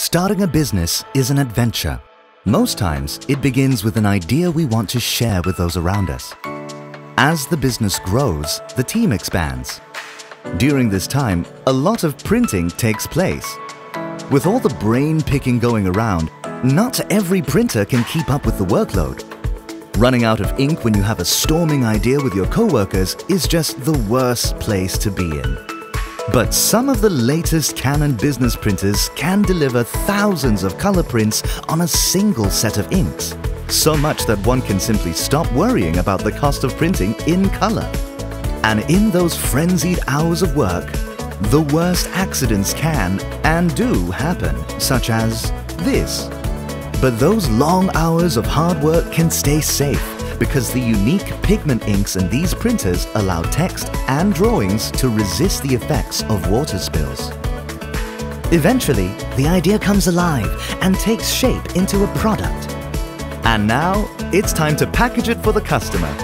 Starting a business is an adventure. Most times, it begins with an idea we want to share with those around us. As the business grows, the team expands. During this time, a lot of printing takes place. With all the brain picking going around, not every printer can keep up with the workload. Running out of ink when you have a storming idea with your coworkers is just the worst place to be in. But some of the latest Canon business printers can deliver thousands of color prints on a single set of inks. So much that one can simply stop worrying about the cost of printing in color. And in those frenzied hours of work, the worst accidents can and do happen, such as this. But those long hours of hard work can stay safe because the unique pigment inks in these printers allow text and drawings to resist the effects of water spills. Eventually, the idea comes alive and takes shape into a product. And now, it's time to package it for the customer.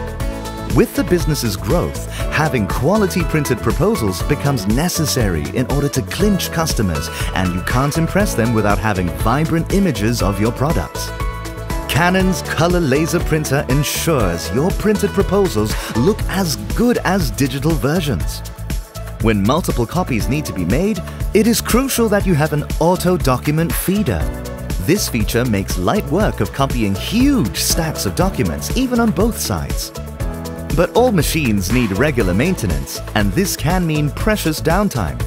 With the business's growth, having quality printed proposals becomes necessary in order to clinch customers and you can't impress them without having vibrant images of your products. Canon's color laser printer ensures your printed proposals look as good as digital versions. When multiple copies need to be made, it is crucial that you have an auto document feeder. This feature makes light work of copying huge stacks of documents, even on both sides. But all machines need regular maintenance, and this can mean precious downtime.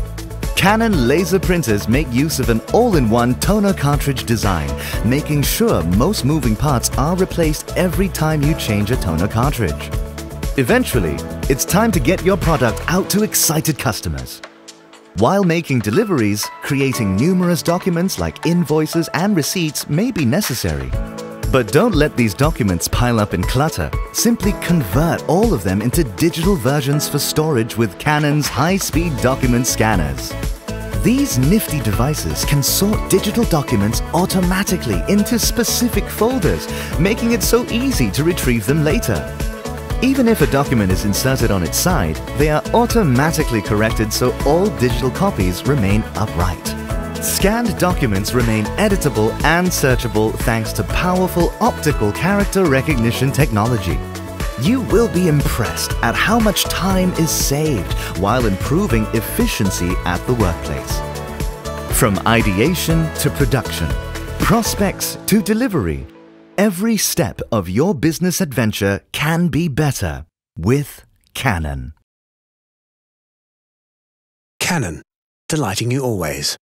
Canon laser printers make use of an all-in-one toner cartridge design, making sure most moving parts are replaced every time you change a toner cartridge. Eventually, it's time to get your product out to excited customers. While making deliveries, creating numerous documents like invoices and receipts may be necessary. But don't let these documents pile up in clutter. Simply convert all of them into digital versions for storage with Canon's high-speed document scanners. These nifty devices can sort digital documents automatically into specific folders, making it so easy to retrieve them later. Even if a document is inserted on its side, they are automatically corrected so all digital copies remain upright. Scanned documents remain editable and searchable thanks to powerful optical character recognition technology. You will be impressed at how much time is saved while improving efficiency at the workplace. From ideation to production, prospects to delivery, every step of your business adventure can be better with Canon. Canon, delighting you always.